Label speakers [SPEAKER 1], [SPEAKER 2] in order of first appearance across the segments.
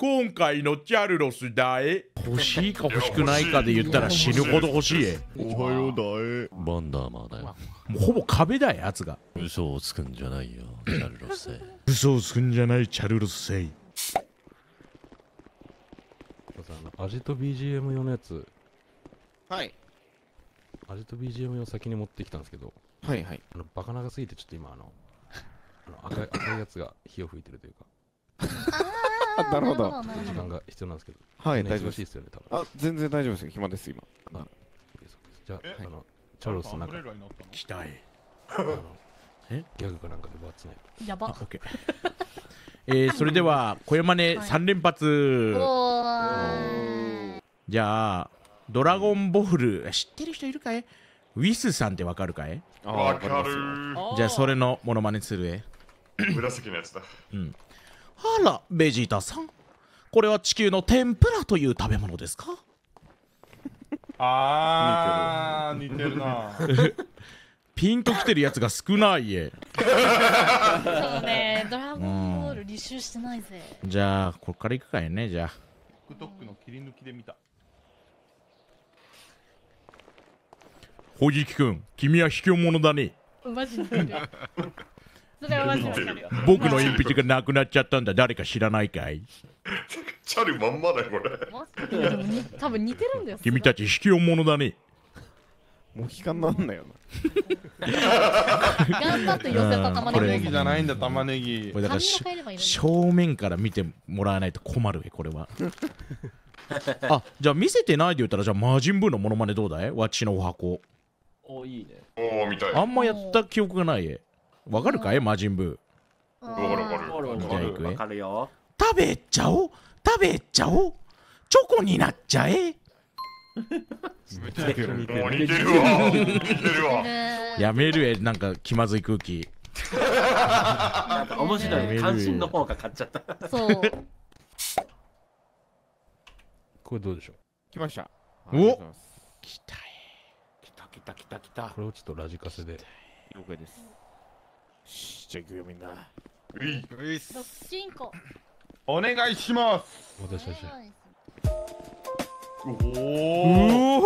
[SPEAKER 1] 今回のチャルロスだえ。欲しいか欲しくないかで言ったら死ぬほど欲しいえ。
[SPEAKER 2] おはようだえ。
[SPEAKER 3] バンダーマーだよ。
[SPEAKER 1] もうほぼ壁だよやつが。
[SPEAKER 3] 嘘をつくんじゃないよ、チャルロス。
[SPEAKER 1] 嘘をつくんじゃないチャルロスせい。
[SPEAKER 4] あの味と BGM 用のやつ、
[SPEAKER 2] はい。
[SPEAKER 4] 味と BGM 用先に持ってきたんですけど、
[SPEAKER 2] はいはい。
[SPEAKER 4] あのバカ長すぎてちょっと今あの、あの赤い赤いやつが火を吹いてるというか、
[SPEAKER 2] あなるほど。
[SPEAKER 4] 時間が必要なんですけど、
[SPEAKER 2] はい
[SPEAKER 4] ね
[SPEAKER 2] 大丈夫です。
[SPEAKER 4] よね、多分。
[SPEAKER 2] あ全然大丈夫です暇です今。
[SPEAKER 4] じゃあ、
[SPEAKER 5] え？
[SPEAKER 4] あの、チャールズさんなんか、
[SPEAKER 1] 来た え？
[SPEAKER 4] ギャグかなんかでバツない。
[SPEAKER 1] あ
[SPEAKER 6] やば。
[SPEAKER 1] オッケー。えー、それでは小山根
[SPEAKER 6] はい。
[SPEAKER 1] 3連発、じゃあドラゴンボール。知ってる人いるかい？ウィスさんってわかるかい？
[SPEAKER 2] あ
[SPEAKER 7] わか
[SPEAKER 2] りますよ。
[SPEAKER 7] る
[SPEAKER 1] じゃあそれのモノマネするえ。
[SPEAKER 7] 紫のやつだ
[SPEAKER 1] あらベジータさん。これは地球の天ぷらという食べ物ですか？
[SPEAKER 5] あー似てるな。
[SPEAKER 1] ピンときてるやつが少ないえ。
[SPEAKER 6] そうね、ドラゴンボール履修してないぜ。
[SPEAKER 1] じゃあこっからいくかいねじゃあ。
[SPEAKER 5] TikTok の切り抜きで見た。
[SPEAKER 1] ほじきくん君は卑怯者だね。
[SPEAKER 6] マジ似てる。それはマジわかるよ。
[SPEAKER 1] 僕の鉛筆がなくなっちゃったんだ。誰か知らないかい？
[SPEAKER 7] チャルまんまだよこれ。
[SPEAKER 6] マジでもに。多分似てるんだよ。
[SPEAKER 1] 君たち卑怯者だね。
[SPEAKER 2] モヒカンなんだよ
[SPEAKER 6] 頑張って寄せた玉
[SPEAKER 1] これ
[SPEAKER 5] 玉ね
[SPEAKER 6] ねぎ。
[SPEAKER 5] ぎじゃないん。だ玉ねぎ
[SPEAKER 1] これだからし
[SPEAKER 6] 髪の毛入ればいいのに。
[SPEAKER 1] 正面から見てもらわないと困るえこれは。あ。じゃあ見せてないで言ったらじゃあ魔人ブーのモノマネどうだい？わっちのお箱。
[SPEAKER 8] おいいね。
[SPEAKER 7] おおみたい。
[SPEAKER 1] あんまやった記憶がないえわかるかい？魔人ブー。
[SPEAKER 6] わ
[SPEAKER 7] わかる。わかる
[SPEAKER 8] よ。
[SPEAKER 1] 食べちゃおう？食べちゃおう？チョコになっちゃえ？
[SPEAKER 4] めちゃくちゃ似てる。
[SPEAKER 7] もう似てるわ。似てる。わ
[SPEAKER 1] やめるえなんか気まずい空気。
[SPEAKER 8] なんか面白い。関心の方が勝っちゃった。
[SPEAKER 6] そう。
[SPEAKER 4] これどうでしょう？
[SPEAKER 2] 来ました。
[SPEAKER 1] お！来た
[SPEAKER 8] 来た来た来た来た。
[SPEAKER 4] これをちょっとラジカセで。
[SPEAKER 2] 了解です。しじゃあ行くよみんな
[SPEAKER 7] うい
[SPEAKER 6] 六進行。
[SPEAKER 5] お願いします
[SPEAKER 4] 私たち。
[SPEAKER 5] おお
[SPEAKER 8] お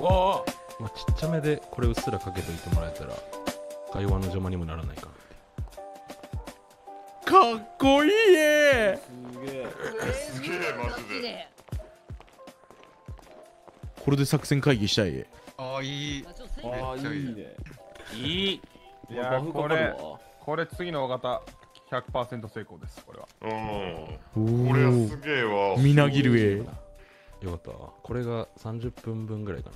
[SPEAKER 8] お。
[SPEAKER 4] まあ、ちっちゃめでこれうっすらかけといてもらえたら会話の邪魔にもならないかなって
[SPEAKER 1] かっこいいえ
[SPEAKER 8] すげえ。
[SPEAKER 7] すげえマジで
[SPEAKER 6] で。
[SPEAKER 1] これで作戦会議したいえ
[SPEAKER 9] ああいい
[SPEAKER 8] ああいいね。いい。
[SPEAKER 5] いや
[SPEAKER 8] バフかかるわ。
[SPEAKER 5] これ次の大型100%成功ですこれは。
[SPEAKER 7] うん。これはすげえわ。
[SPEAKER 1] みなぎるえ
[SPEAKER 4] よかった。わこれが30分分ぐらいか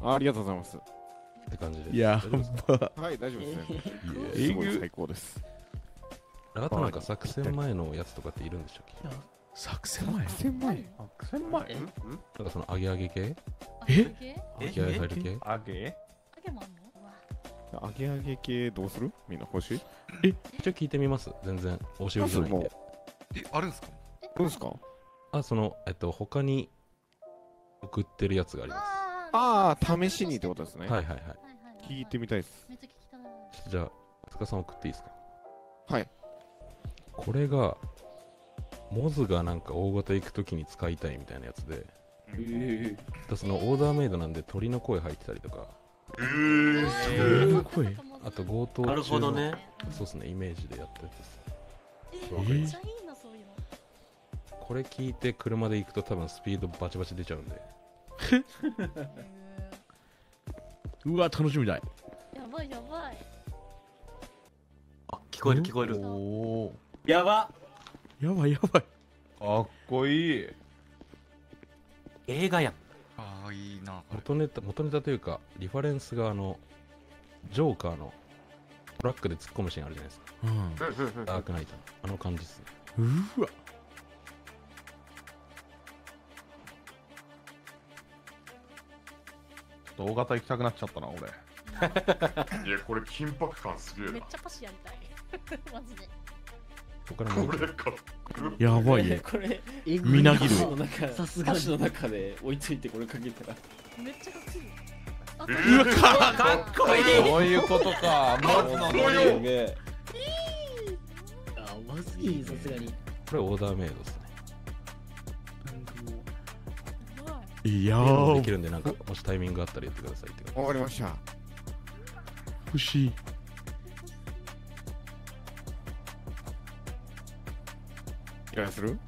[SPEAKER 4] な。
[SPEAKER 2] あありがとうございます。
[SPEAKER 4] って感じで
[SPEAKER 1] や
[SPEAKER 4] 大丈夫ですか？
[SPEAKER 1] ば
[SPEAKER 2] はい大丈夫ですね。
[SPEAKER 1] えー
[SPEAKER 2] すごい最高です。
[SPEAKER 4] あとなんか作戦前のやつとかっているんでしたっけ？
[SPEAKER 1] 作戦前
[SPEAKER 2] ？1000万円
[SPEAKER 5] 1000万円
[SPEAKER 8] え？ん
[SPEAKER 4] なんかその上げ上げ系？
[SPEAKER 1] え？
[SPEAKER 8] え
[SPEAKER 4] 気合入る系？
[SPEAKER 5] あげ？
[SPEAKER 6] あげもあんの？
[SPEAKER 2] 揚げ揚げ系どうする？みんな欲しい？
[SPEAKER 4] 一応聞いてみます。全然。お仕事じゃないん
[SPEAKER 2] も
[SPEAKER 4] で
[SPEAKER 9] えあるんですか？
[SPEAKER 2] どうですか？
[SPEAKER 4] あそのえっと他に送ってるやつがあります。
[SPEAKER 6] あ
[SPEAKER 2] ああ試しにってことですね。
[SPEAKER 4] はいはいはい。
[SPEAKER 2] 聞いてみたいです。
[SPEAKER 6] めっちゃ聞きたい
[SPEAKER 4] ちょっとじゃあ塚さん送っていいですか？
[SPEAKER 2] はい。
[SPEAKER 4] これがモズがなんか大型行くときに使いたいみたいなやつで。
[SPEAKER 8] え
[SPEAKER 4] だそのオーダーメイドなんで鳥の声入ってたりとか
[SPEAKER 7] えー
[SPEAKER 1] すごい。
[SPEAKER 4] あと強盗
[SPEAKER 8] なるほどね。
[SPEAKER 4] そうですねイメージでやったやつです。
[SPEAKER 6] え
[SPEAKER 1] ー。
[SPEAKER 6] めっちゃいいなそういうの。
[SPEAKER 4] これ聞いて車で行くと多分スピードバチバチ出ちゃうんで。
[SPEAKER 1] うわ楽しみだい。
[SPEAKER 6] やばいやばい。
[SPEAKER 8] あ聞こえる聞こえる。
[SPEAKER 1] おお
[SPEAKER 8] やば。
[SPEAKER 1] やばいやばい。
[SPEAKER 5] かっこいい。
[SPEAKER 8] 映画やん。
[SPEAKER 9] ああいいな
[SPEAKER 4] 元ネタ元ネタというかリファレンスがあのジョーカーのトラックで突っ込むシーンあるじゃないですか。
[SPEAKER 1] うん。
[SPEAKER 4] ダークナイトの。あの感じですね。
[SPEAKER 1] うわ。
[SPEAKER 5] ちょっと大型行きたくなっちゃったな俺。
[SPEAKER 7] いやこれ緊迫感すげえな。
[SPEAKER 6] めっちゃパシやりたい。マジで
[SPEAKER 7] ここから
[SPEAKER 1] やばいね。
[SPEAKER 8] これ、
[SPEAKER 1] みなぎる。
[SPEAKER 8] さすがの中で追いついてこれかけたら。
[SPEAKER 6] めっちゃかっこいい。
[SPEAKER 1] うわか
[SPEAKER 8] っこいい。
[SPEAKER 5] そういうことか。モ
[SPEAKER 7] ズの
[SPEAKER 8] ノリねあまずいさすがに。
[SPEAKER 4] これオーダーメイドっすね。
[SPEAKER 1] いや
[SPEAKER 4] できるんでなんかもしタイミングがあったら言ってくださいって
[SPEAKER 2] わかりました。
[SPEAKER 1] 欲しい。
[SPEAKER 2] いかがする？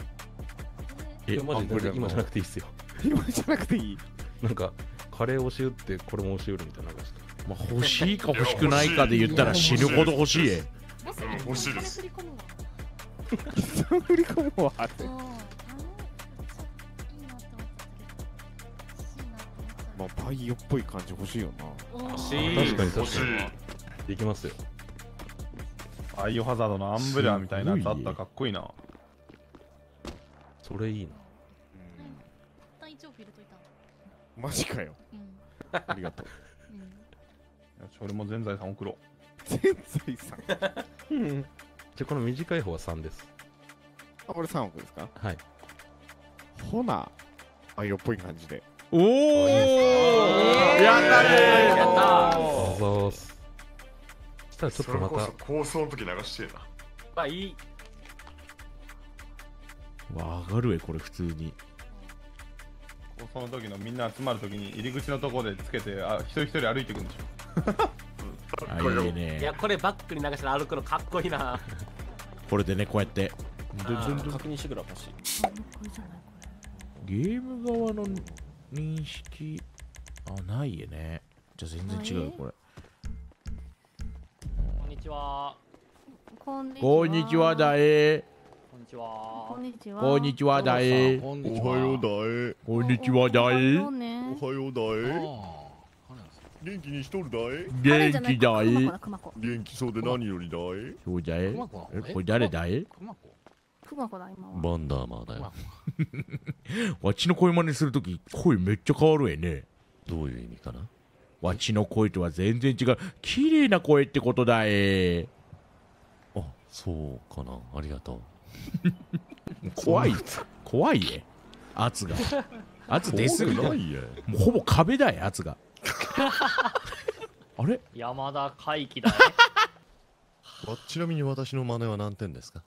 [SPEAKER 1] え
[SPEAKER 4] いやマジで今じゃなくていいっすよ。
[SPEAKER 2] 今じゃなくていい？
[SPEAKER 4] なんかカレー押し打ってこれも押し打るみたいな感じ
[SPEAKER 1] まあ、欲しいか欲しくないかで言ったら死ぬほど欲しい
[SPEAKER 7] 欲しいです
[SPEAKER 6] 振り込むわ
[SPEAKER 2] 振り込むわって。まあパイオっぽい感じ欲しいよな。
[SPEAKER 4] 確かに
[SPEAKER 7] 欲しい。
[SPEAKER 4] 確かにできますよ。
[SPEAKER 5] バイオハザードのアンブレラみたいなやつあったらかっこいいな。
[SPEAKER 4] それいいな。
[SPEAKER 6] 一旦1億入れといた
[SPEAKER 2] マジかよ。
[SPEAKER 6] うん。
[SPEAKER 2] ありがとう
[SPEAKER 6] うん
[SPEAKER 5] よし俺も全財産送ろ
[SPEAKER 2] 全財産。
[SPEAKER 4] じゃあこの短い方は3です。
[SPEAKER 2] あこれ3億ですか？
[SPEAKER 4] はい。
[SPEAKER 2] ほなパイオっぽい感じで。
[SPEAKER 1] おおやったね
[SPEAKER 8] やった
[SPEAKER 4] あざーす。そしたらちょっ
[SPEAKER 7] それこ
[SPEAKER 4] とまた。
[SPEAKER 7] そ構想の時流してえな。
[SPEAKER 8] まあいい
[SPEAKER 1] わかるえこれ普通に。
[SPEAKER 5] う。その時のみんな集まる時に入り口のところでつけて、あ、一人一人歩いていくんでしょ。
[SPEAKER 1] あ
[SPEAKER 7] これ
[SPEAKER 1] いいね。
[SPEAKER 8] いやこれバックに流して歩くのかっこいいな。
[SPEAKER 1] これでねこうやって。
[SPEAKER 10] 確認してくら欲し。い
[SPEAKER 1] ゲーム側の認識あないえね。じゃあ全然違うよこれ。
[SPEAKER 8] こんにちは。
[SPEAKER 6] れこんにちは。
[SPEAKER 1] こんにちはだえ
[SPEAKER 8] こんにちは。
[SPEAKER 6] こんにちは。
[SPEAKER 1] こんにちはだえ
[SPEAKER 10] こん
[SPEAKER 2] おはようだえ
[SPEAKER 1] こんにちはだ
[SPEAKER 6] おは
[SPEAKER 1] え
[SPEAKER 6] ようね。
[SPEAKER 2] おはようだ
[SPEAKER 10] あ
[SPEAKER 2] え
[SPEAKER 10] ー
[SPEAKER 2] 元気にしとるだえ
[SPEAKER 1] 元気だえ
[SPEAKER 6] 熊子だ熊子。
[SPEAKER 2] 元気そうで何よりだえ
[SPEAKER 1] そうだえ
[SPEAKER 10] 熊子なの
[SPEAKER 1] えこれ誰だえ
[SPEAKER 10] 熊子？
[SPEAKER 6] 熊子だ今は。
[SPEAKER 3] バンダーマーだよ。
[SPEAKER 1] わっちの声真似するとき声めっちゃ変わるえね。
[SPEAKER 3] どういう意味かな？
[SPEAKER 1] わっちの声とは全然違う。綺麗な声ってことだえ
[SPEAKER 3] あそうかな。ありがと
[SPEAKER 1] 怖い。怖いえ。圧が。圧出すぎもうほぼ壁だよ圧が。あれ？
[SPEAKER 8] 山田海輝だね
[SPEAKER 3] わちなみに私の真似は何点ですか？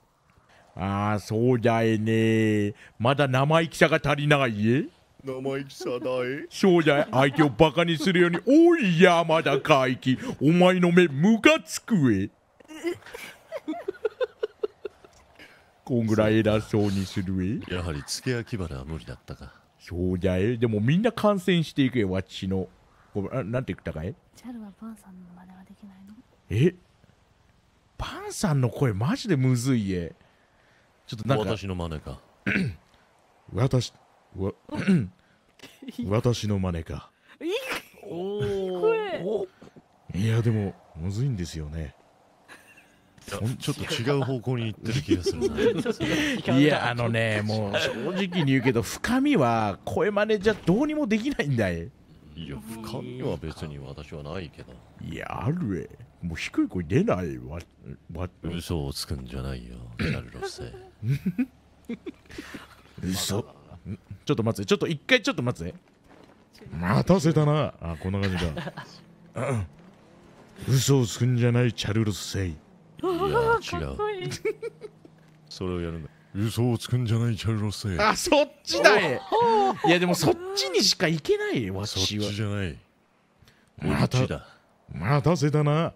[SPEAKER 1] ああそうだえね。まだ生意気さが足りないえ。
[SPEAKER 2] 生意気さだえ。
[SPEAKER 1] そうだよ相手をバカにするようにおい山田海輝。お前の目ムカつくえこんぐらい偉そうにする？え
[SPEAKER 3] やはり付け焼き場では無理だったか。
[SPEAKER 1] そうだよでもみんな感染していくよわっちの。ごめんあなんて言ったかい？
[SPEAKER 6] チャルはパンさんの真似はできないの？
[SPEAKER 1] え？パンさんの声マジでむずいえ。ちょっとなんか。
[SPEAKER 3] 私の真似か。
[SPEAKER 1] 私わ私 の真似か。
[SPEAKER 8] お
[SPEAKER 6] 声
[SPEAKER 1] いやでもむずいんですよね
[SPEAKER 3] ちょっと違う方向に行ってる気がするな。い
[SPEAKER 1] やあのねもう正直に言うけど深みは声真似じゃどうにもできないんだい。
[SPEAKER 3] いや深みは別に私はないけど。
[SPEAKER 1] いやあるえ。もう低い声出ないわ。わ
[SPEAKER 3] 嘘をつくんじゃないよ。シャルロッセ
[SPEAKER 1] 嘘。んちょっと待ってちょっと一回ちょっと待って待たせたな。あこんな感じかうん嘘をつくんじゃないチャルロスセ
[SPEAKER 3] 違う。それをやるんだ嘘をつくんじゃないチャルロッセ
[SPEAKER 1] あそっちだえいやでもそっちにしか行けないわ
[SPEAKER 3] そっちじゃない。こ
[SPEAKER 1] ま
[SPEAKER 3] ったちだ。
[SPEAKER 1] 待たせたな。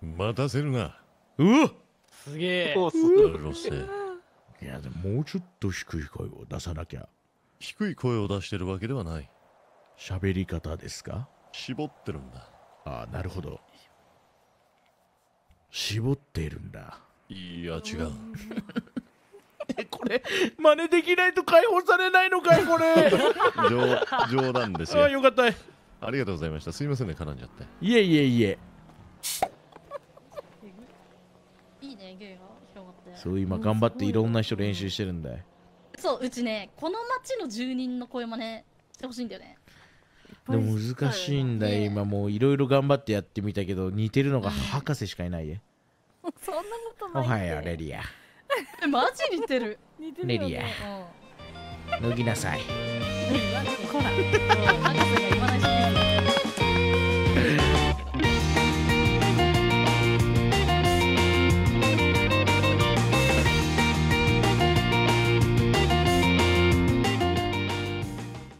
[SPEAKER 3] 待たせるな。
[SPEAKER 1] うわ。
[SPEAKER 8] すげえ。
[SPEAKER 3] チャルロッセ
[SPEAKER 1] いやでももうちょっと低い声を出さなきゃ。
[SPEAKER 3] 低い声を出してるわけではない。
[SPEAKER 1] 喋り方ですか？
[SPEAKER 3] 絞ってるんだ。
[SPEAKER 1] ああなるほど絞っているんだ。
[SPEAKER 3] いや違う。
[SPEAKER 1] えこれ真似できないと解放されないのかいこれ。
[SPEAKER 3] 冗冗談です
[SPEAKER 1] ああ
[SPEAKER 3] よ
[SPEAKER 1] よかった。い
[SPEAKER 3] ありがとうございました。すいませんね絡んじゃって。
[SPEAKER 1] いえいえいえ。
[SPEAKER 6] いいね芸が。広がって
[SPEAKER 1] そう今頑張っていろんな人練習してるんだ。よ
[SPEAKER 6] そううちねこの町の住人の声真似してほしいんだよね
[SPEAKER 1] でも難しいんだよ
[SPEAKER 6] ね。
[SPEAKER 1] 今もういろいろ頑張ってやってみたけど似てるのが博士しかいないよ
[SPEAKER 6] そんなこと
[SPEAKER 1] お
[SPEAKER 6] ない
[SPEAKER 1] はよレリア。
[SPEAKER 6] えマジ似てる。似てるよね。
[SPEAKER 1] レリ
[SPEAKER 6] うん。
[SPEAKER 1] 脱ぎなさい。
[SPEAKER 6] こら博士が言わないし